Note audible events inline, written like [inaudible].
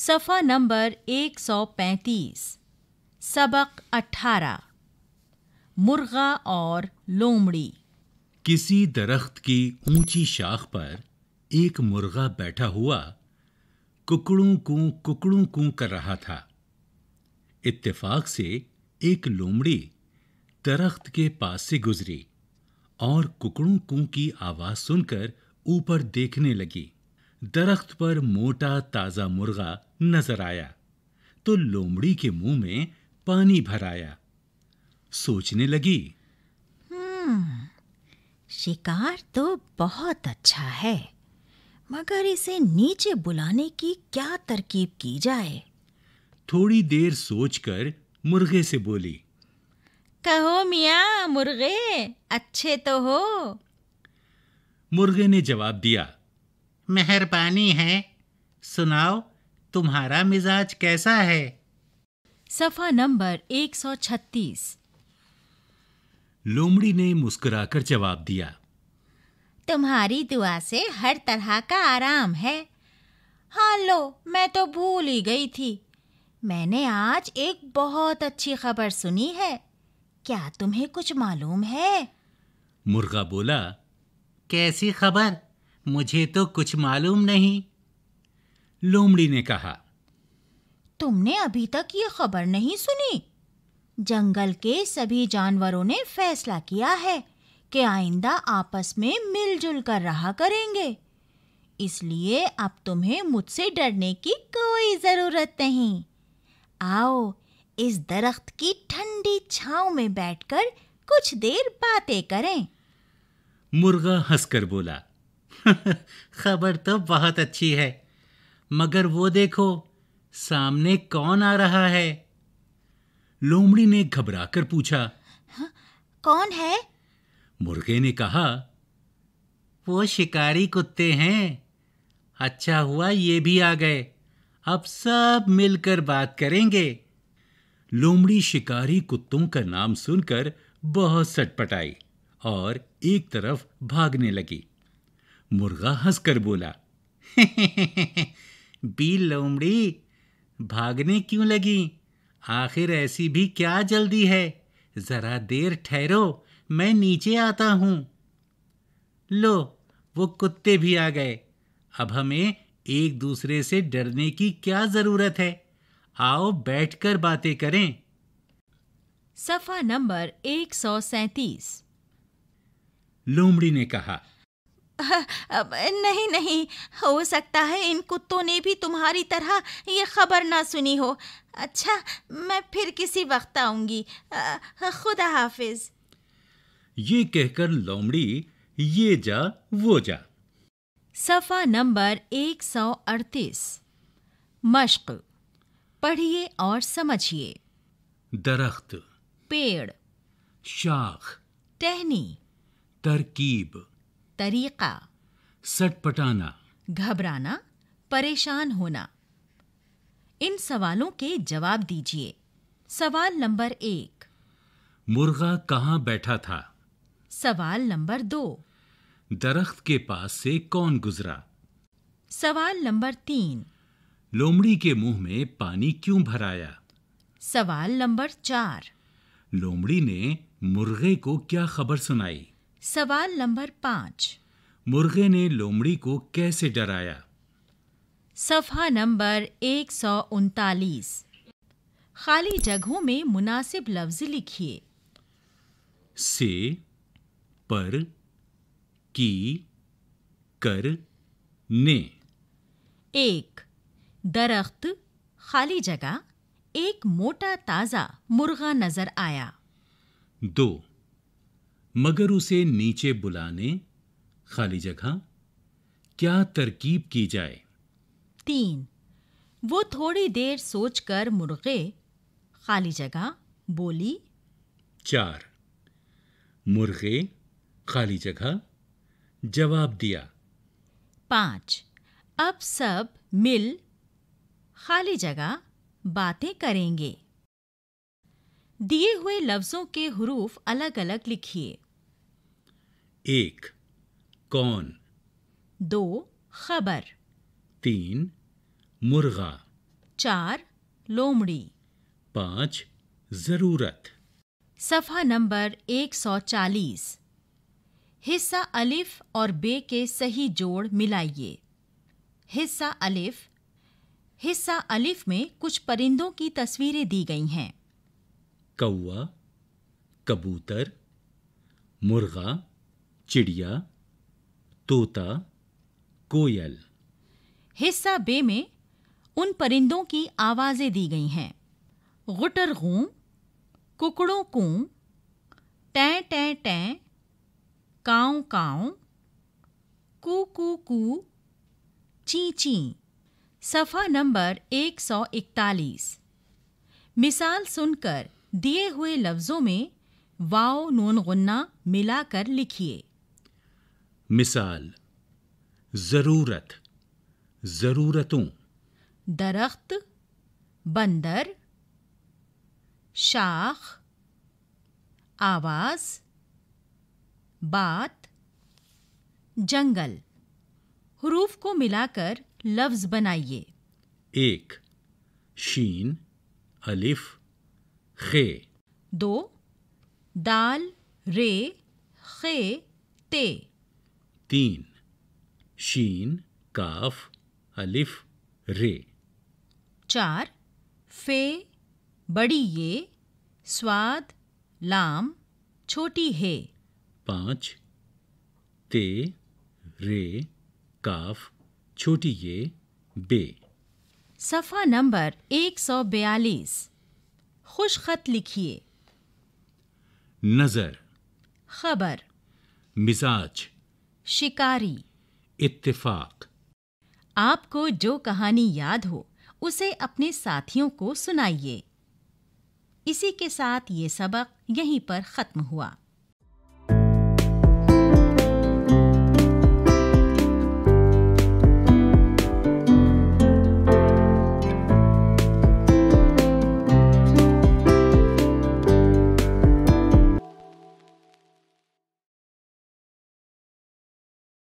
सफ़ा नंबर 135 सबक 18 मुर्गा और लोमड़ी। किसी दरख्त की ऊँची शाख पर एक मुर्गा बैठा हुआ कुकड़ू कू कुकड़ू कू कर रहा था। इत्तेफाक से एक लोमड़ी दरख्त के पास से गुजरी और कुकड़ू कू की आवाज़ सुनकर ऊपर देखने लगी। दरख्त पर मोटा ताज़ा मुर्गा नज़र आया तो लोमड़ी के मुँह में पानी भर आया। सोचने लगी शिकार तो बहुत अच्छा है मगर इसे नीचे बुलाने की क्या तरकीब की जाए? थोड़ी देर सोचकर मुर्गे से बोली कहो मियाँ मुर्गे अच्छे तो हो? मुर्गे ने जवाब दिया मेहरबानी है। सुनाओ तुम्हारा मिजाज कैसा है? सफ़ा नंबर 136 लोमड़ी ने मुस्कुराकर जवाब दिया। तुम्हारी दुआ से हर तरह का आराम है। हाँ लो मैं तो भूल ही गई थी। मैंने आज एक बहुत अच्छी खबर सुनी है। क्या तुम्हें कुछ मालूम है? मुर्गा बोला कैसी खबर? मुझे तो कुछ मालूम नहीं। लोमड़ी ने कहा तुमने अभी तक ये खबर नहीं सुनी? जंगल के सभी जानवरों ने फैसला किया है कि आइंदा आपस में मिलजुल कर रहा करेंगे। इसलिए अब तुम्हें मुझसे डरने की कोई ज़रूरत नहीं। आओ इस दरख्त की ठंडी छांव में बैठकर कुछ देर बातें करें। मुर्गा हंसकर बोला [laughs] खबर तो बहुत अच्छी है। मगर वो देखो सामने कौन आ रहा है? लोमड़ी ने घबराकर पूछा। कौन है? मुर्गे ने कहा वो शिकारी कुत्ते हैं। अच्छा हुआ ये भी आ गए। अब सब मिलकर बात करेंगे। लोमड़ी शिकारी कुत्तों का नाम सुनकर बहुत सटपटाई और एक तरफ़ भागने लगी। मुर्गा हंसकर बोला [laughs] बी लोमड़ी भागने क्यों लगी? आखिर ऐसी भी क्या जल्दी है? जरा देर ठहरो मैं नीचे आता हूँ। लो वो कुत्ते भी आ गए। अब हमें एक दूसरे से डरने की क्या ज़रूरत है? आओ बैठकर बातें करें। सफ़ा नंबर एक सौ सैतीस। लोमड़ी ने कहा नहीं नहीं हो सकता है इन कुत्तों ने भी तुम्हारी तरह ये खबर ना सुनी हो। अच्छा मैं फिर किसी वक्त आऊँगी। खुदा हाफिज। ये कहकर लोमड़ी ये जा वो जा। सफ़ा नंबर एक सौ अड़तीस। मश्क पढ़िए और समझिए। दरख्त। पेड़। शाख। टहनी। तरकीब। तरीका। सटपटाना। घबराना परेशान होना। इन सवालों के जवाब दीजिए। सवाल नंबर एक। मुर्गा कहाँ बैठा था? सवाल नंबर दो। दरख्त के पास से कौन गुजरा? सवाल नंबर तीन। लोमड़ी के मुँह में पानी क्यों भराया? सवाल नंबर चार। लोमड़ी ने मुर्गे को क्या खबर सुनाई? सवाल नंबर पाँच। मुर्गे ने लोमड़ी को कैसे डराया? सफ़ा नंबर एक सौ उनतालीस। खाली जगहों में मुनासिब लफ्ज लिखिए। से पर की कर ने। एक दरख्त खाली जगह एक मोटा ताज़ा मुर्गा नज़र आया। दो मगर उसे नीचे बुलाने खाली जगह क्या तरकीब की जाए? तीन वो थोड़ी देर सोचकर मुर्गे खाली जगह बोली चार मुर्गे खाली जगह जवाब दिया। पाँच अब सब मिल खाली जगह बातें करेंगे। दिए हुए लफ्जों के हरूफ अलग अलग लिखिए। एक कौन? दो खबर। तीन मुर्गा। चार लोमड़ी। पाँच ज़रूरत। सफ़ा नंबर 140 हिस्सा अलिफ और बे के सही जोड़ मिलाइए। हिस्सा अलिफ। हिस्सा अलिफ में कुछ परिंदों की तस्वीरें दी गई हैं। कौआ कबूतर, मुर्गा, चिड़िया, तोता, कोयल। हिस्सा बे में उन परिंदों की आवाज़ें दी गई हैं। गुटर गूं, कुकड़ों कूं, टै टै टै, काऊ काऊ, कू कू कू, ची ची। सफ़ा नंबर 141 मिसाल सुनकर दिए हुए लफ्ज़ों में वाओ नून गुन्ना मिलाकर लिखिए। मिसाल ज़रूरत जरूरतों। दरख्त बंदर शाख आवाज़ बात जंगल। हरूफ को मिलाकर लफ्ज बनाइए। एक शीन अलिफ। खे। दो दाल रे खे ते। तीन शीन काफ अलिफ रे। चार फे बड़ी ये स्वाद लाम छोटी है। पाँच ते रे काफ छोटी ये बे। सफ़ा नंबर 142 खुश खत लिखिए। नज़र। खबर। मिजाज। शिकारी। इत्तेफाक। आपको जो कहानी याद हो उसे अपने साथियों को सुनाइए। इसी के साथ ये सबक यहीं पर ख़त्म हुआ।